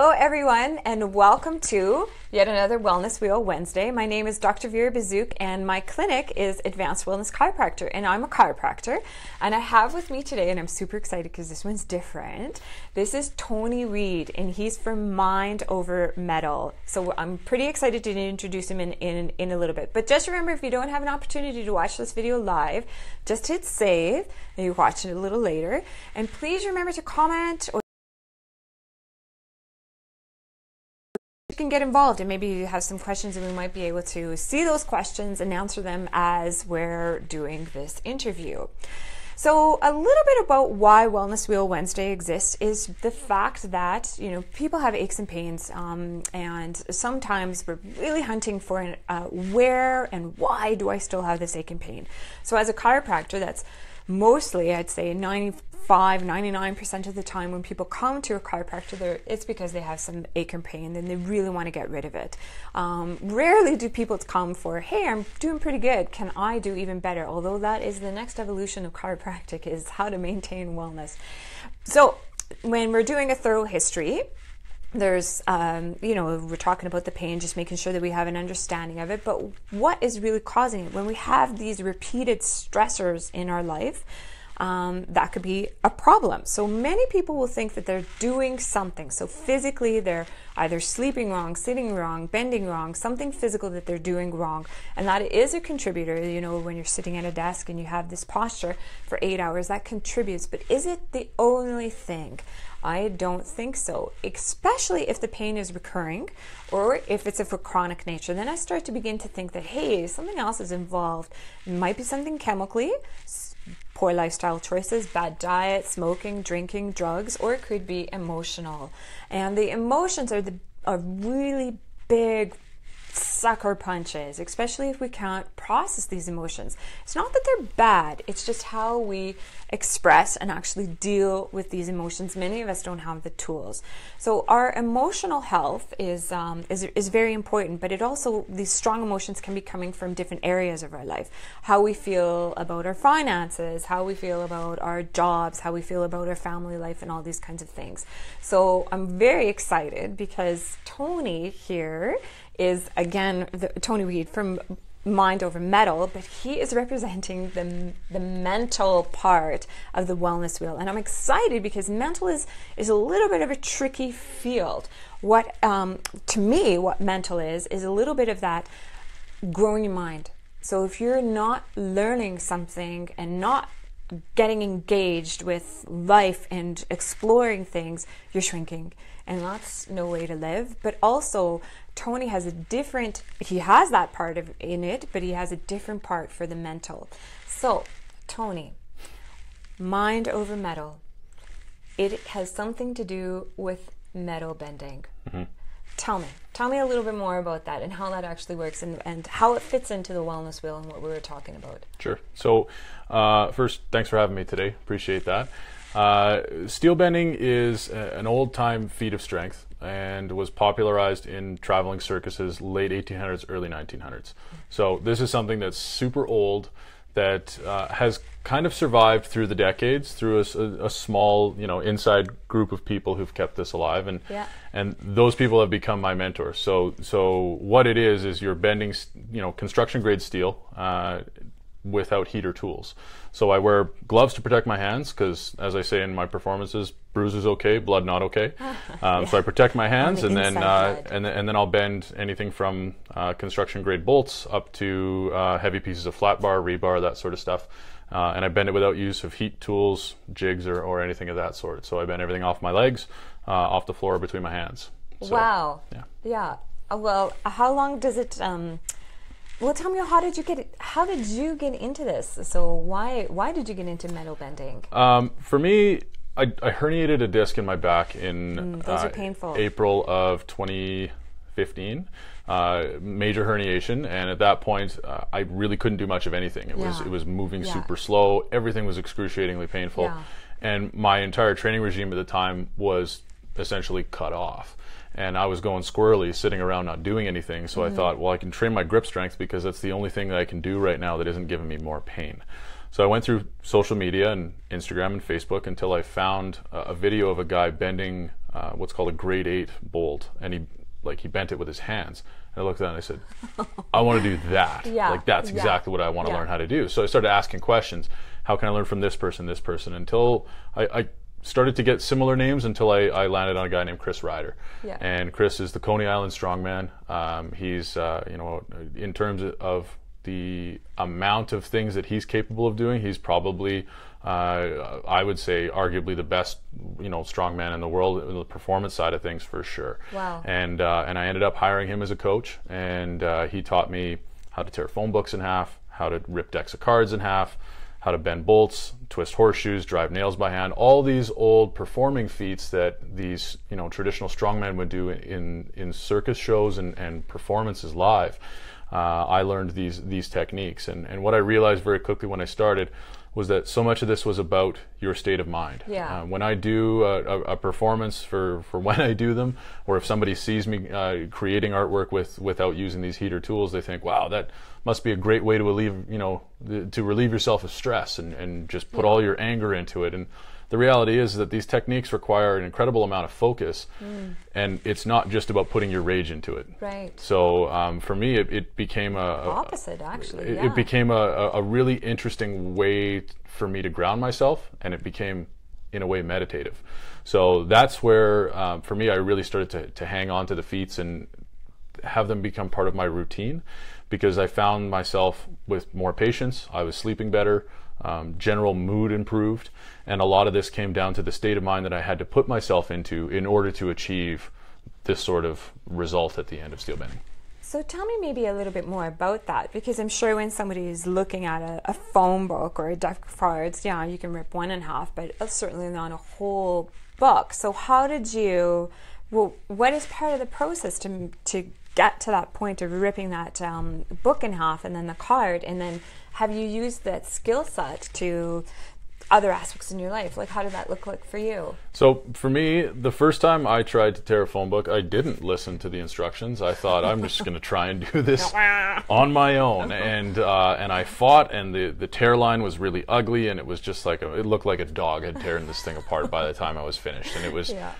Hello, everyone, and welcome to yet another Wellness Wheel Wednesday. My name is Dr. Vera Bazouk, and my clinic is Advanced Wellness Chiropractor, and I'm a chiropractor. And I have with me today, and I'm super excited because this one's different. This is Tony Reid, and he's from Mind Over Metal. So I'm pretty excited to introduce him in, in, in a little bit. But just remember, if you don't have an opportunity to watch this video live, just hit save, and you watch it a little later. And please remember to comment or can get involved and maybe you have some questions and we might be able to see those questions and answer them as we're doing this interview. So, a little bit about why Wellness Wheel Wednesday exists is the fact that you know people have aches and pains, um, and sometimes we're really hunting for uh, where and why do I still have this ache and pain. So, as a chiropractor, that's mostly I'd say 90 95, 99% of the time when people come to a chiropractor, it's because they have some ache and pain and they really want to get rid of it. Um, rarely do people come for, hey, I'm doing pretty good. Can I do even better? Although that is the next evolution of chiropractic is how to maintain wellness. So when we're doing a thorough history, there's um, you know we're talking about the pain just making sure that we have an understanding of it but what is really causing it when we have these repeated stressors in our life um, that could be a problem. So many people will think that they're doing something. So physically, they're either sleeping wrong, sitting wrong, bending wrong, something physical that they're doing wrong. And that is a contributor. You know, when you're sitting at a desk and you have this posture for eight hours, that contributes. But is it the only thing? I don't think so, especially if the pain is recurring or if it's of a chronic nature. Then I start to begin to think that, hey, something else is involved. It might be something chemically, poor lifestyle choices, bad diet, smoking, drinking, drugs, or it could be emotional. And the emotions are the are really big sucker punches, especially if we can't process these emotions. It's not that they're bad, it's just how we express and actually deal with these emotions. Many of us don't have the tools. So our emotional health is, um, is, is very important, but it also, these strong emotions can be coming from different areas of our life. How we feel about our finances, how we feel about our jobs, how we feel about our family life, and all these kinds of things. So I'm very excited because Tony here is again the, Tony Reid from Mind Over Metal, but he is representing the, the mental part of the wellness wheel. And I'm excited because mental is, is a little bit of a tricky field. What, um, to me, what mental is, is a little bit of that growing your mind. So if you're not learning something and not getting engaged with life and exploring things, you're shrinking. And that's no way to live. But also, Tony has a different, he has that part of in it, but he has a different part for the mental. So, Tony, mind over metal. It has something to do with metal bending. Mm-hmm. Tell me, tell me a little bit more about that and how that actually works and, and how it fits into the wellness wheel and what we were talking about. Sure. So, uh, first, thanks for having me today. Appreciate that. Uh, steel bending is a, an old time feat of strength and was popularized in traveling circuses late 1800s, early 1900s. So this is something that's super old that uh, has kind of survived through the decades through a, a, small, you know, inside group of people who've kept this alive, and yeah. and those people have become my mentors. So so what it is is you're bending, you know, construction grade steel. Uh, without heater tools. So I wear gloves to protect my hands because, as I say in my performances, bruises okay, blood not okay. Um, yeah. So I protect my hands, the and then uh, and then and then I'll bend anything from uh, construction grade bolts up to uh, heavy pieces of flat bar, rebar, that sort of stuff. Uh, and I bend it without use of heat tools, jigs, or, or anything of that sort. So I bend everything off my legs, uh, off the floor between my hands. So, wow. Yeah. Yeah. Uh, well, how long does it? Um, well, tell me how did you get how did you get into this? So why why did you get into metal bending? Um, for me, I, I, herniated a disc in my back in mm, uh. April of 2015. Uh, major herniation, and at that point, uh, I really couldn't do much of anything. It yeah. was it was moving yeah. super slow. Everything was excruciatingly painful, yeah. and my entire training regime at the time was essentially cut off and I was going squirrely, sitting around not doing anything. So mm-hmm. I thought, well, I can train my grip strength because that's the only thing that I can do right now that isn't giving me more pain. So I went through social media and Instagram and Facebook until I found a, a video of a guy bending uh, what's called a grade eight bolt, and he like he bent it with his hands. And I looked at that and I said, I want to do that. Yeah, Like that's yeah, exactly what I want to yeah. learn how to do. So I started asking questions. How can I learn from this person, this person, until I, I started to get similar names until I, I landed on a guy named Chris Rider. Yeah. And Chris is the Coney Island strongman. Um, he's, uh, you know, in terms of the amount of things that he's capable of doing, he's probably, uh, I would say, arguably the best, you know, strongman in the world in the performance side of things for sure. Wow. And uh, and I ended up hiring him as a coach, and uh, he taught me how to tear phone books in half, how to rip decks of cards in half, how to bend bolts, twist horseshoes, drive nails by hand, all these old performing feats that these you know traditional strongmen would do in in circus shows and, and performances live. Uh, I learned these these techniques, and and what I realized very quickly when I started was that so much of this was about your state of mind. Yeah. Uh, when I do a, a, a performance for, for when I do them, or if somebody sees me uh, creating artwork with without using these heater tools, they think, "Wow, that must be a great way to relieve you know to relieve yourself of stress and, and just put all your anger into it." And the reality is that these techniques require an incredible amount of focus, and it's not just about putting your rage into it. Right. So um, for me, it, it became a, a Opposite, actually. it, yeah. it became a, a, a really interesting way for me to ground myself, and it became, in a way, meditative. So that's where, um, for me, I really started to, to hang on to the feats and have them become part of my routine because I found myself with more patience. I was sleeping better, um, general mood improved, and a lot of this came down to the state of mind that I had to put myself into in order to achieve this sort of result at the end of steel bending. So tell me maybe a little bit more about that because I'm sure when somebody is looking at a, a phone book or a deck of cards, yeah, you can rip one in half, but certainly not a whole book. So how did you? Well, what is part of the process to to get to that point of ripping that um, book in half and then the card, and then have you used that skill set to other aspects in your life? Like, how did that look like for you? So for me, the first time I tried to tear a phone book, I didn't listen to the instructions. I thought I'm just going to try and do this on my own, and uh, and I fought, and the the tear line was really ugly, and it was just like a, it looked like a dog had tearing this thing apart by the time I was finished, and it was Yeah.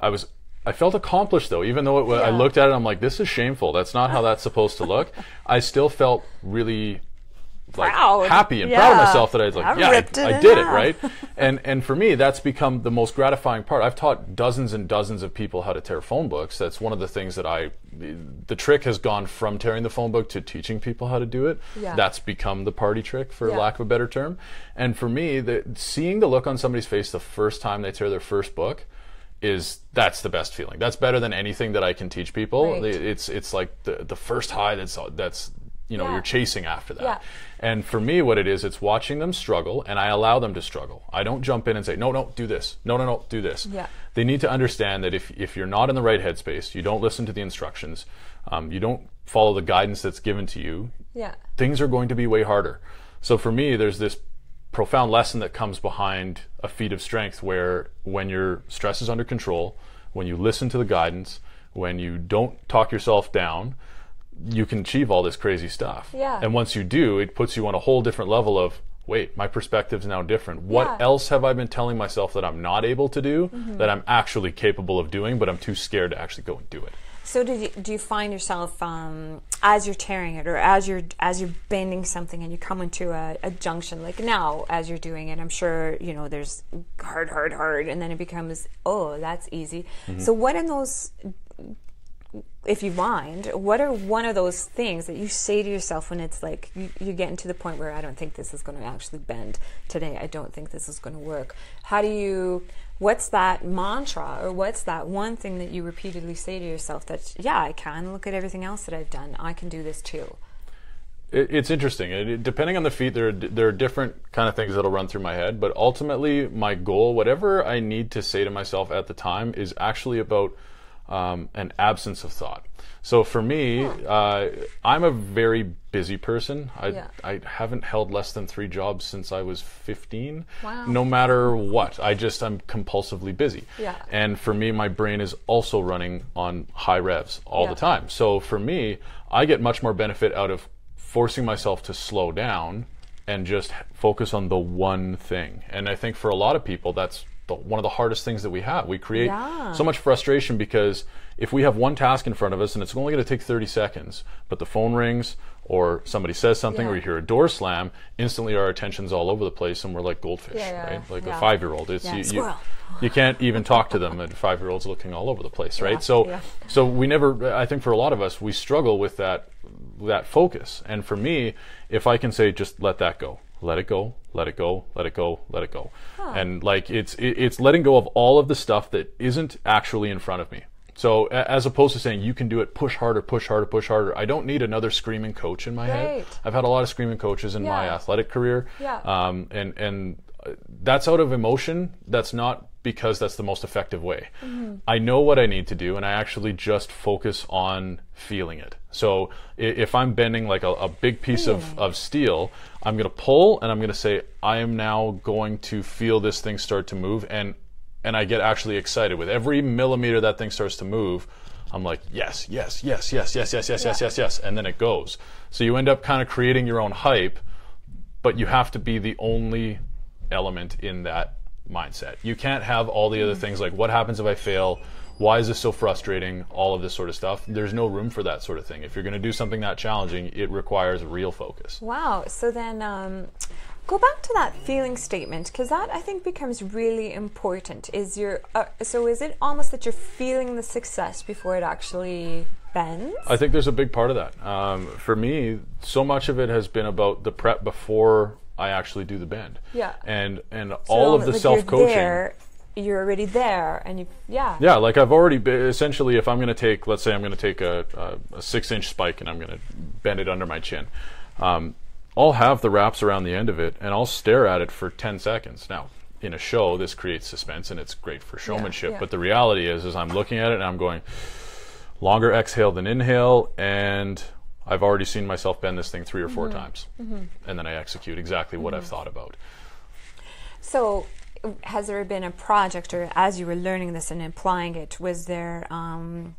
I was I felt accomplished though, even though it, wa- I looked at it, I'm like, this is shameful. That's not how that's supposed to look. I still felt really like Proud. happy and proud of myself that I was like, I yeah, I, it I did it right. And and for me, that's become the most gratifying part. I've taught dozens and dozens of people how to tear phone books. That's one of the things that I, the, the trick has gone from tearing the phone book to teaching people how to do it. Yeah. That's become the party trick, for Yeah. lack of a better term. And for me, the, seeing the look on somebody's face the first time they tear their first book is that's the best feeling. That's better than anything that I can teach people. Right. It's it's like the the first high that's that's you know Yeah. you're chasing after that. Yeah. And for me, what it is, it's watching them struggle, and I allow them to struggle. I don't jump in and say, no, no, do this. No, no, no, do this. Yeah. They need to understand that if, if you're not in the right headspace, you don't listen to the instructions, um, you don't follow the guidance that's given to you, Yeah. things are going to be way harder. So for me, there's this profound lesson that comes behind a feat of strength where when your stress is under control, when you listen to the guidance, when you don't talk yourself down, you can achieve all this crazy stuff. Yeah. And once you do, it puts you on a whole different level of wait, my perspective's now different. What Yeah. else have I been telling myself that I'm not able to do Mm-hmm. that I'm actually capable of doing, but I'm too scared to actually go and do it? So do you, do you find yourself um, as you're tearing it, or as you're as you're bending something, and you come into a, a junction like now as you're doing it? I'm sure you know there's hard, hard, hard, and then it becomes oh that's easy. So what in those, if you mind, what are one of those things that you say to yourself when it's like you, you're getting to the point where I don't think this is going to actually bend today. I don't think this is going to work. How do you? What's that mantra, or what's that one thing that you repeatedly say to yourself that yeah, I can look at everything else that I've done. I can do this too. It, it's interesting. It, depending on the feat, there are, there are different kind of things that'll run through my head. But ultimately, my goal, whatever I need to say to myself at the time, is actually about um, an absence of thought. So for me, uh, I'm a very busy person. I, Yeah. I haven't held less than three jobs since I was 15. Wow. No matter what, I just I'm compulsively busy. Yeah. And for me, my brain is also running on high revs all Yeah. the time. So for me, I get much more benefit out of forcing myself to slow down and just focus on the one thing. And I think for a lot of people, that's the, one of the hardest things that we have. We create Yeah. so much frustration because if we have one task in front of us and it's only going to take 30 seconds, but the phone rings or somebody says something or you hear a door slam, instantly our attention's all over the place and we're like goldfish, Yeah, yeah, right? Like yeah. a five year old. It's Yeah, you, you, you can't even talk to them and five year olds looking all over the place, right? So yeah. so we never I think for a lot of us we struggle with that that focus. And for me, if I can say just let that go. Let it go, let it go, let it go, let it go. And like it's it's letting go of all of the stuff that isn't actually in front of me. So as opposed to saying you can do it, push harder, push harder, push harder. I don't need another screaming coach in my head. I've had a lot of screaming coaches in my athletic career. Yeah. Um, and and uh, that's out of emotion. That's not because that's the most effective way. Mm-hmm. I know what I need to do, and I actually just focus on feeling it. So if I'm bending like a, a big piece of, of steel, I'm going to pull and I'm going to say, I am now going to feel this thing start to move. And, and I get actually excited with every millimeter that thing starts to move. I'm like, yes, yes, yes, yes, yes, yes, yes, yeah. yes, yes, yes. And then it goes. So you end up kind of creating your own hype, but you have to be the only element in that mindset. You can't have all the other things like what happens if I fail? Why is this so frustrating? All of this sort of stuff. There's no room for that sort of thing. If you're going to do something that challenging, it requires real focus. Wow. So then um, go back to that feeling statement because that I think becomes really important. Is your uh, so is it almost that you're feeling the success before it actually bends? I think there's a big part of that. Um, for me, so much of it has been about the prep before I actually do the bend. Yeah. And and So all of the like self You're, coaching. there, you're already there, and you yeah. Yeah, like I've already be, essentially, if I'm going to take, let's say I'm going to take a, a, a six inch spike and I'm going to bend it under my chin, um, I'll have the wraps around the end of it and I'll stare at it for 10 seconds. Now, in a show, this creates suspense and it's great for showmanship, yeah. but the reality is, is I'm looking at it and I'm going longer exhale than inhale and I've already seen myself bend this thing three or 4 mm-hmm. times. Mm-hmm. And then I execute exactly what I've mm-hmm. thought about. So, has there been a project, or as you were learning this and applying it, was there um,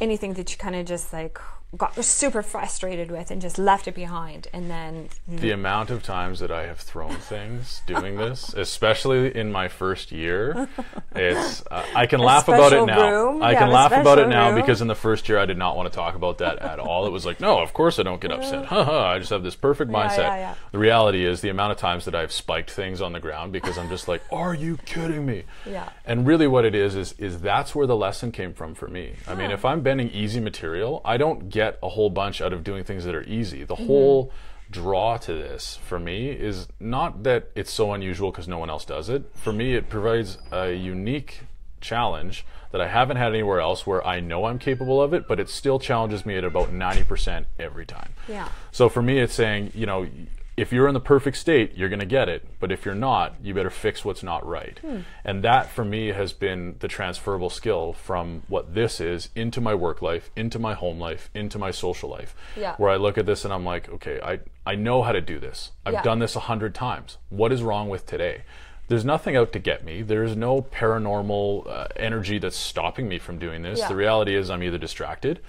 anything that you kind of just like got super frustrated with and just left it behind, and then the amount of times that I have thrown things doing this, especially in my first year, it's uh, I can laugh about it now. room? I You can laugh about it now room? because in the first year I did not want to talk about that at all. It was like, no, of course I don't get upset. Haha, I just have this perfect mindset. yeah, yeah. The reality is the amount of times that I've spiked things on the ground because I'm just like, are you kidding me? Yeah. And really what it is is is that's where the lesson came from for me. I mean, if I'm bending easy material, I don't get a whole bunch out of doing things that are easy. The whole mm-hmm. draw to this for me is not that it's so unusual because no one else does it. For me, it provides a unique challenge that I haven't had anywhere else where I know I'm capable of it, but it still challenges me at about 90% every time. Yeah. So for me, it's saying, you know, if you're in the perfect state, you're going to get it. But if you're not, you better fix what's not right. And that for me has been the transferable skill from what this is into my work life, into my home life, into my social life. Yeah. Where I look at this and I'm like, okay, I, I know how to do this. I've Yeah. done this a hundred times. What is wrong with today? There's nothing out to get me. There's no paranormal uh, energy that's stopping me from doing this. Yeah. The reality is I'm either distracted,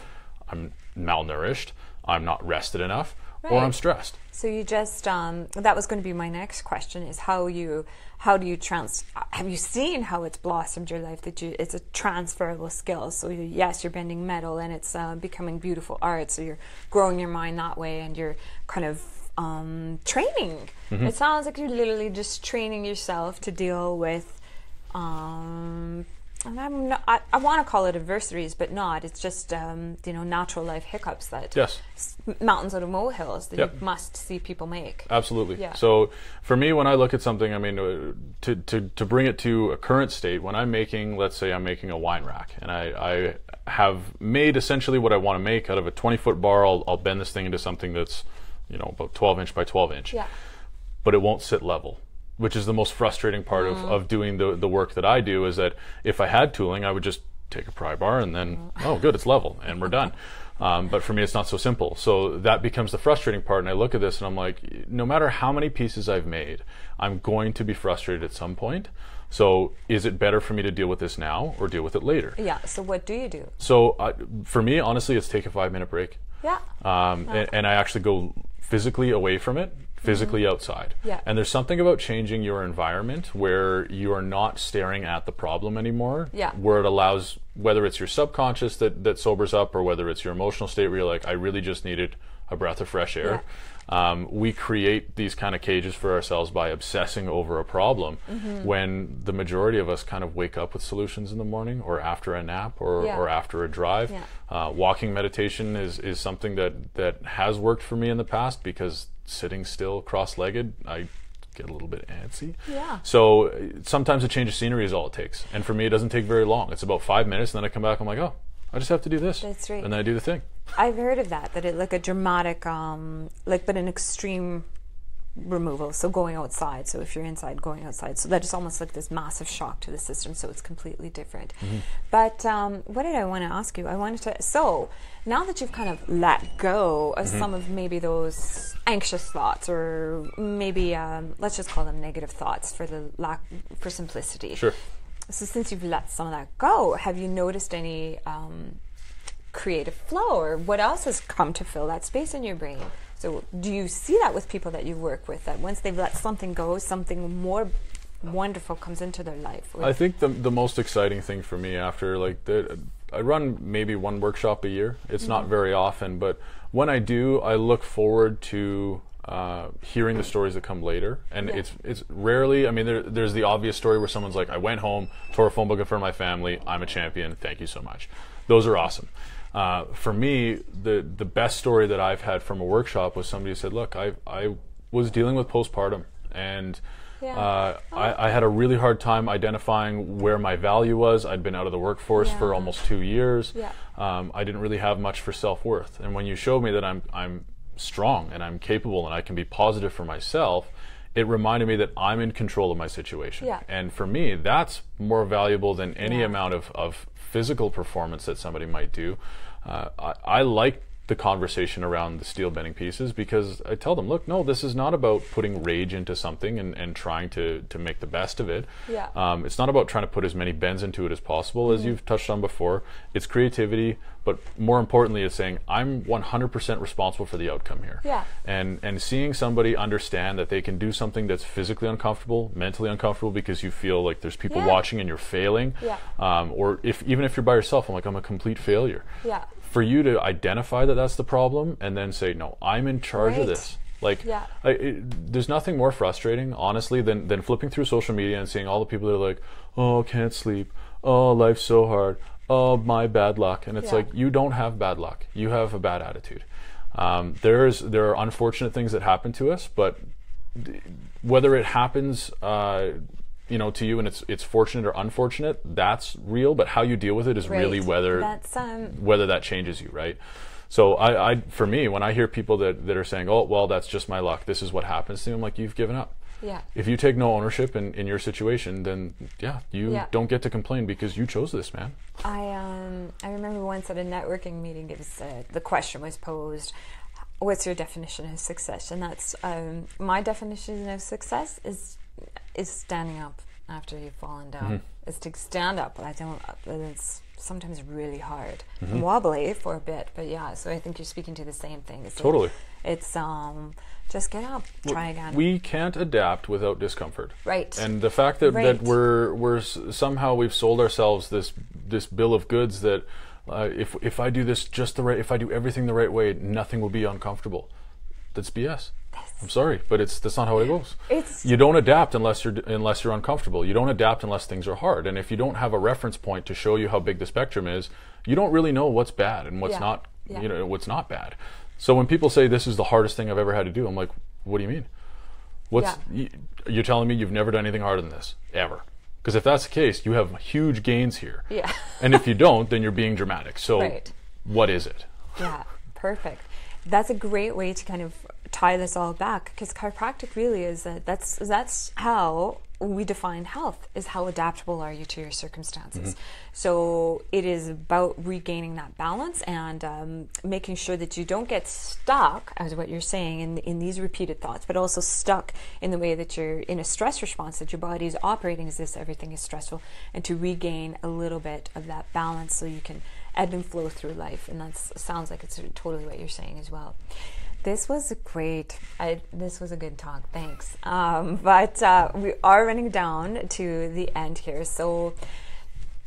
I'm malnourished, I'm not rested enough, or I'm stressed. So you just um, that was going to be my next question is how you how do you trans have you seen how it's blossomed your life that you it's a transferable skill so you, yes you're bending metal and it's uh, becoming beautiful art so you're growing your mind that way and you're kind of um, training Mm-hmm. it sounds like you're literally just training yourself to deal with um, and I'm not, I, I want to call it adversaries, but not. It's just um, you know natural life hiccups that Yes. mountains out of molehills that Yep. you must see people make. Absolutely. Yeah. So for me, when I look at something, I mean, uh, to, to, to bring it to a current state, when I'm making, let's say I'm making a wine rack, and I, I have made essentially what I want to make out of a 20 foot bar, I'll, I'll bend this thing into something that's, you know, about 12 inch by 12 inch. Yeah. but it won't sit level, which is the most frustrating part of, of doing the, the work that I do is that if I had tooling, I would just take a pry bar and then, oh, good, it's level and we're done. Um, but for me, it's not so simple. So that becomes the frustrating part. And I look at this and I'm like, no matter how many pieces I've made, I'm going to be frustrated at some point. So is it better for me to deal with this now or deal with it later? Yeah. So what do you do? So uh, for me, honestly, it's take a five minute break Yeah. um, and, and I actually go physically away from it physically mm-hmm. outside. Yeah. And there's something about changing your environment where you are not staring at the problem anymore. Yeah. Where it allows whether it's your subconscious that, that sobers up or whether it's your emotional state where you're like, I really just needed a breath of fresh air. Um, we create these kind of cages for ourselves by obsessing over a problem Mm-hmm. when the majority of us kind of wake up with solutions in the morning or after a nap or, Yeah. or after a drive. Yeah. Uh, walking meditation is, is something that, that has worked for me in the past because sitting still cross legged, I get a little bit antsy. Yeah. So sometimes a change of scenery is all it takes. And for me, it doesn't take very long. It's about five minutes, and then I come back, I'm like, oh, I just have to do this. That's right. And then I do the thing. I've heard of that, that it like a dramatic, um, like, but an extreme removal. So going outside. So if you're inside, going outside. So that is almost like this massive shock to the system. So it's completely different. But um, what did I want to ask you? I wanted to. So now that you've kind of let go of some of maybe those anxious thoughts, or maybe um, let's just call them negative thoughts for the lack for simplicity. Sure. So since you've let some of that go, have you noticed any um, creative flow, or what else has come to fill that space in your brain? So do you see that with people that you work with? That once they've let something go, something more wonderful comes into their life. I think the the most exciting thing for me after like the I run maybe one workshop a year. It's Mm-hmm. not very often, but when I do, I look forward to uh, hearing the stories that come later. And Yeah. it's it's rarely. I mean, there, there's the obvious story where someone's like, "I went home, tore a phone book in front of my family. I'm a champion. Thank you so much." Those are awesome. Uh, for me, the the best story that I've had from a workshop was somebody who said, "Look, I I was dealing with postpartum and." Yeah. Uh, I, I had a really hard time identifying where my value was. I'd been out of the workforce for almost two years. Yeah. Um, I didn't really have much for self worth. And when you showed me that I'm I'm strong and I'm capable and I can be positive for myself, it reminded me that I'm in control of my situation. Yeah. And for me, that's more valuable than any Yeah. amount of, of physical performance that somebody might do. Uh, I, I like the conversation around the steel bending pieces because I tell them, look, no, this is not about putting rage into something and, and trying to, to make the best of it. Yeah. Um, it's not about trying to put as many bends into it as possible, as you've touched on before. It's creativity, but more importantly, it's saying, I'm 100% responsible for the outcome here. Yeah. And, and seeing somebody understand that they can do something that's physically uncomfortable, mentally uncomfortable because you feel like there's people Yeah. watching and you're failing. Yeah. Um, or if even if you're by yourself, I'm like, I'm a complete failure yeah. For you to identify that that's the problem and then say no i'm in charge Right. of this like Yeah. I, it, there's nothing more frustrating honestly than, than flipping through social media and seeing all the people that are like oh can't sleep oh life's so hard oh my bad luck and it's Yeah. like you don't have bad luck you have a bad attitude um, there's there are unfortunate things that happen to us but d- whether it happens uh, you know to you and it's it's fortunate or unfortunate that's real but how you deal with it is really whether That's um. whether that changes you, right? So I, I, for me, when I hear people that, that are saying, "Oh, well, that's just my luck. This is what happens to me," I'm like, "You've given up." Yeah. If you take no ownership in, in your situation, then yeah, you Yeah. don't get to complain because you chose this, man. I um I remember once at a networking meeting, it was uh, the question was posed, "What's your definition of success?" And that's um, my definition of success is is standing up after you've fallen down. Mm-hmm. Is to stand up. I don't. It's sometimes really hard, Mm-hmm. wobbly for a bit, but yeah. So I think you're speaking to the same thing. It's like- Totally. it's um just get up, try again. We can't adapt without discomfort. right. And the fact that, Right. that we're we're somehow we've sold ourselves this this bill of goods that uh, if if I do this just the right if I do everything the right way, nothing will be uncomfortable. That's BS. I'm sorry, but it's that's not how it goes. It's- you don't adapt unless you're unless you're uncomfortable. You don't adapt unless things are hard. And if you don't have a reference point to show you how big the spectrum is, you don't really know what's bad and what's Yeah. not Yeah. you know what's not bad. So when people say this is the hardest thing I've ever had to do, I'm like, what do you mean? What's y you're telling me you've never done anything harder than this ever? Because if that's the case, you have huge gains here. Yeah. and if you don't, then you're being dramatic. So Right. what is it? Yeah, perfect. That's a great way to kind of tie this all back because chiropractic really is that that's that's how we define health is how adaptable are you to your circumstances. So it is about regaining that balance and um, making sure that you don't get stuck, as what you're saying, in in these repeated thoughts, but also stuck in the way that you're in a stress response that your body is operating as this everything is stressful, and to regain a little bit of that balance so you can ebb and flow through life. And that sounds like it's totally what you're saying as well. This was great. I, this was a good talk. Thanks. Um, but uh, we are running down to the end here. So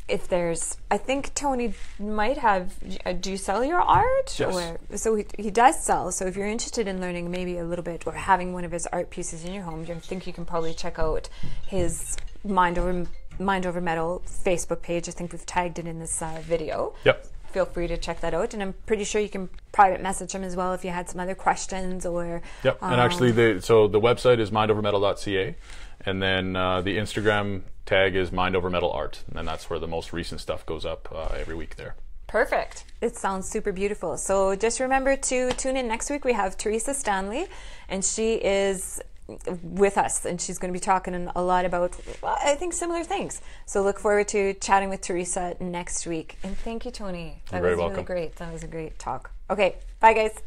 if there's, I think Tony might have. Uh, do you sell your art? Yes. Or, so he, he does sell. So if you're interested in learning maybe a little bit or having one of his art pieces in your home, I think you can probably check out his Mind Over Mind Over Metal Facebook page. I think we've tagged it in this uh, video. Yep. Feel free to check that out, and I'm pretty sure you can private message him as well if you had some other questions or. Yep. And actually, the so the website is mindovermetal.ca, and then uh, the Instagram tag is mindovermetalart, and then that's where the most recent stuff goes up uh, every week there. Perfect. It sounds super beautiful. So just remember to tune in next week. We have Teresa Stanley, and she is with us, and she's going to be talking a lot about, well, I think, similar things. So look forward to chatting with Teresa next week. And thank you, Tony. That You're very was really welcome. great. That was a great talk. Okay, bye, guys.